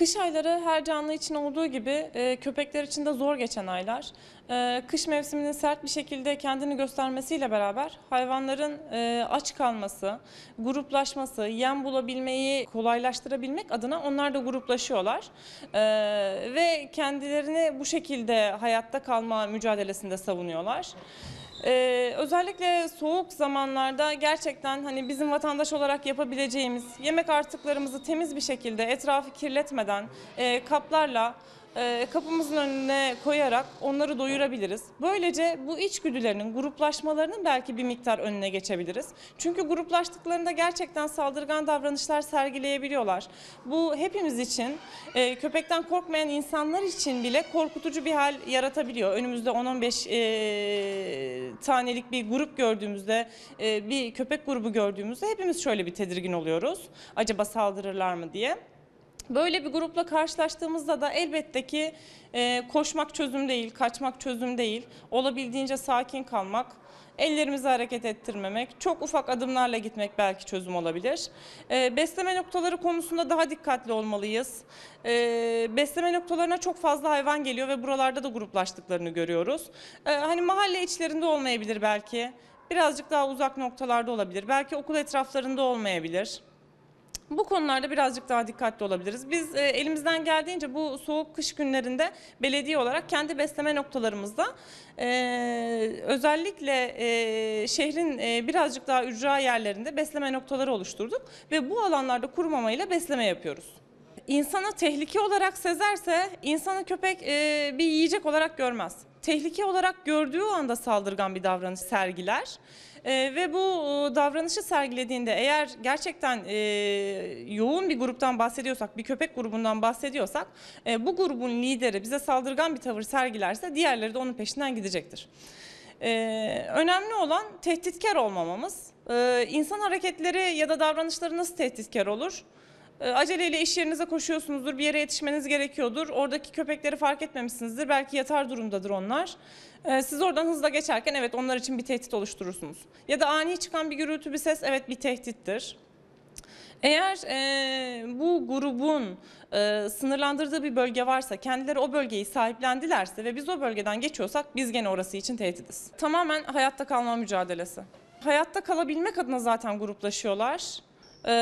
Kış ayları her canlı için olduğu gibi e, köpekler için de zor geçen aylar. E, kış mevsiminin sert bir şekilde kendini göstermesiyle beraber hayvanların e, aç kalması, gruplaşması, yem bulabilmeyi kolaylaştırabilmek adına onlar da gruplaşıyorlar. E, ve kendilerini bu şekilde hayatta kalma mücadelesinde savunuyorlar. Ee, özellikle soğuk zamanlarda gerçekten hani bizim vatandaş olarak yapabileceğimiz yemek artıklarımızı temiz bir şekilde etrafı kirletmeden e, kaplarla e, kapımızın önüne koyarak onları doyurabiliriz. Böylece bu içgüdülerinin, gruplaşmalarının belki bir miktar önüne geçebiliriz. Çünkü gruplaştıklarında gerçekten saldırgan davranışlar sergileyebiliyorlar. Bu hepimiz için, e, köpekten korkmayan insanlar için bile korkutucu bir hal yaratabiliyor. Önümüzde 10-15 e, tanelik bir grup gördüğümüzde, bir köpek grubu gördüğümüzde hepimiz şöyle bir tedirgin oluyoruz. Acaba saldırırlar mı diye. Böyle bir grupla karşılaştığımızda da elbette ki e, koşmak çözüm değil, kaçmak çözüm değil. Olabildiğince sakin kalmak, ellerimizi hareket ettirmemek, çok ufak adımlarla gitmek belki çözüm olabilir. E, besleme noktaları konusunda daha dikkatli olmalıyız. E, besleme noktalarına çok fazla hayvan geliyor ve buralarda da gruplaştıklarını görüyoruz. E, hani mahalle içlerinde olmayabilir belki. Birazcık daha uzak noktalarda olabilir. Belki okul etraflarında olmayabilir. Bu konularda birazcık daha dikkatli olabiliriz. Biz e, elimizden geldiğince bu soğuk kış günlerinde belediye olarak kendi besleme noktalarımızda e, özellikle e, şehrin e, birazcık daha ücra yerlerinde besleme noktaları oluşturduk ve bu alanlarda kuru mamayla besleme yapıyoruz. İnsana tehlike olarak sezerse insanı köpek e, bir yiyecek olarak görmez. Tehlike olarak gördüğü anda saldırgan bir davranış sergiler. E, ve bu e, davranışı sergilediğinde eğer gerçekten e, yoğun bir gruptan bahsediyorsak, bir köpek grubundan bahsediyorsak e, bu grubun lideri bize saldırgan bir tavır sergilerse diğerleri de onun peşinden gidecektir. Ee, önemli olan tehditkar olmamamız. Ee, insan hareketleri ya da davranışları nasıl tehditkar olur? Ee, aceleyle iş yerinize koşuyorsunuzdur, bir yere yetişmeniz gerekiyordur. Oradaki köpekleri fark etmemişsinizdir. Belki yatar durumdadır onlar. Ee, siz oradan hızla geçerken evet onlar için bir tehdit oluşturursunuz. Ya da ani çıkan bir gürültü, bir ses evet bir tehdittir. Eğer e, bu grubun e, sınırlandırdığı bir bölge varsa, kendileri o bölgeyi sahiplendilerse ve biz o bölgeden geçiyorsak biz gene orası için tehdidiz. Tamamen hayatta kalma mücadelesi. Hayatta kalabilmek adına zaten gruplaşıyorlar. E,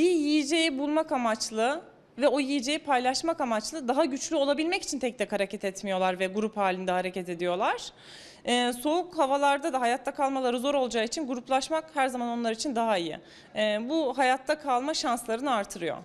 bir yiyeceği bulmak amaçlı ve o yiyeceği paylaşmak amaçlı daha güçlü olabilmek için tek tek hareket etmiyorlar ve grup halinde hareket ediyorlar. Ee, soğuk havalarda da hayatta kalmaları zor olacağı için gruplaşmak her zaman onlar için daha iyi. Ee, bu hayatta kalma şanslarını artırıyor.